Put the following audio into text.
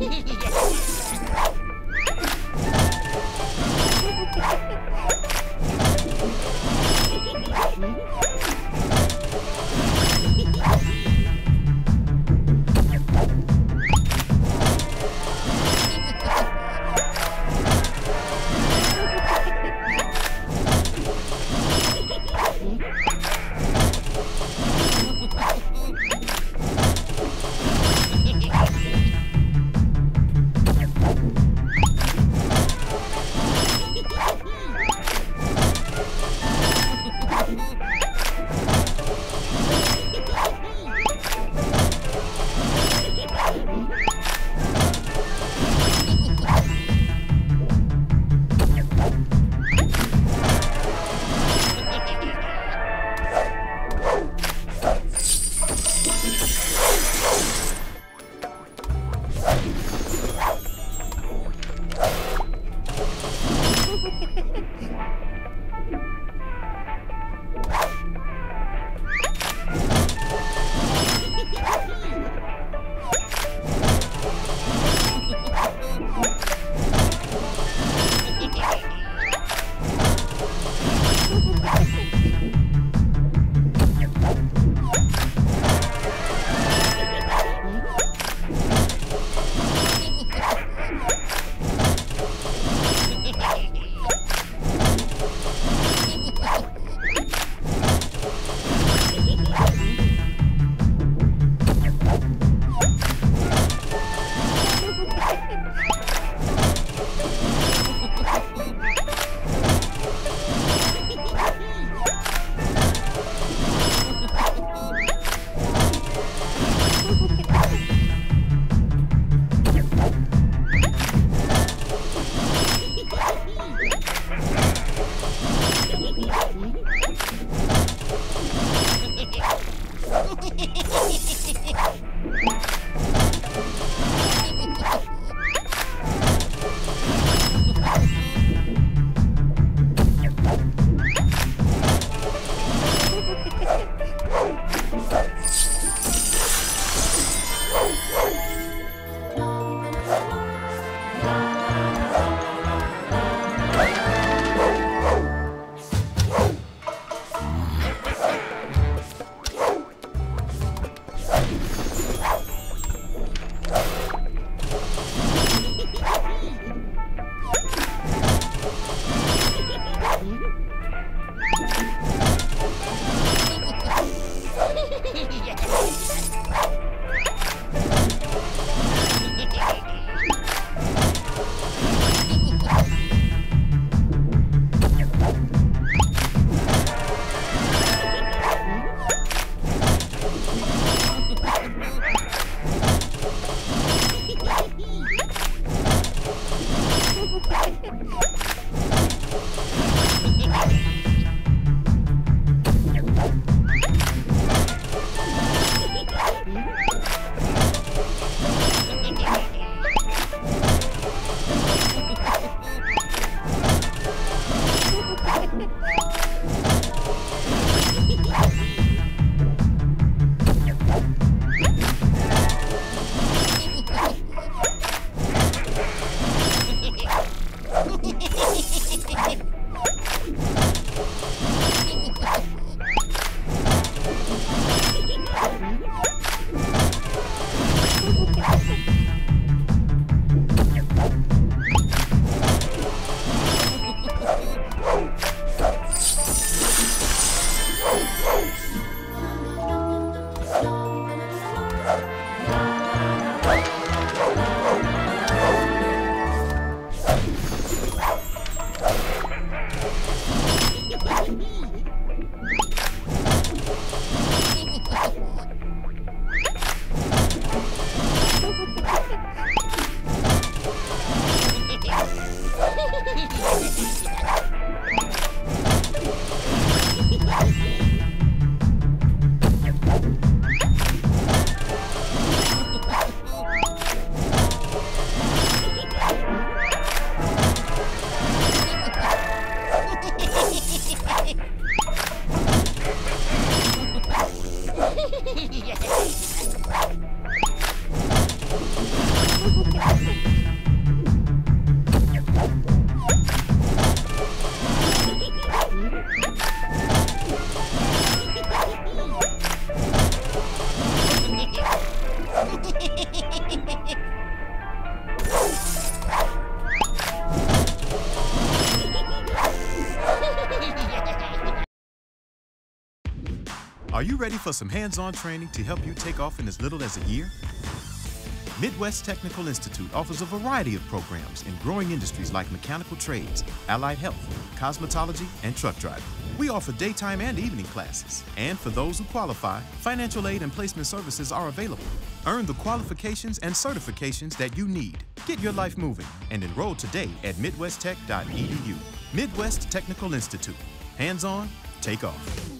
yeah. Ready for some hands-on training to help you take off in as little as a year? Midwest Technical Institute offers a variety of programs in growing industries like mechanical trades, allied health, cosmetology, and truck driving. We offer daytime and evening classes. And for those who qualify, financial aid and placement services are available. Earn the qualifications and certifications that you need. Get your life moving and enroll today at midwesttech.edu. Midwest Technical Institute. Hands on, take off.